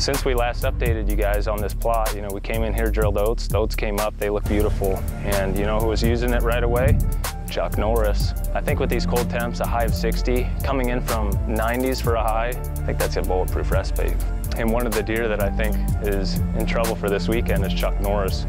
Since we last updated you guys on this plot, you know, we came in here, drilled oats, the oats came up, they look beautiful. And you know who was using it right away? Chuck Norris. I think with these cold temps, a high of 60, coming in from 90s for a high, I think that's a bulletproof recipe. And one of the deer that I think is in trouble for this weekend is Chuck Norris.